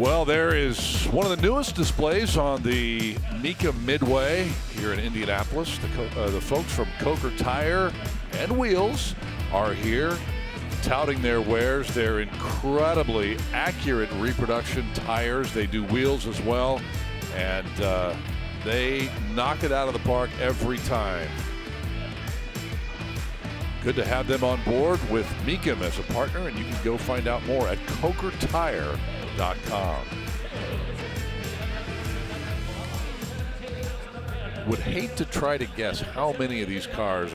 Well, there is one of the newest displays on the Mecum Midway here in Indianapolis. The, uh, the folks from Coker Tire and Wheels are here touting their wares. They're incredibly accurate reproduction tires. They do wheels as well, and uh, they knock it out of the park every time. Good to have them on board with Mecum as a partner, and you can go find out more at Would hate to try to guess how many of these cars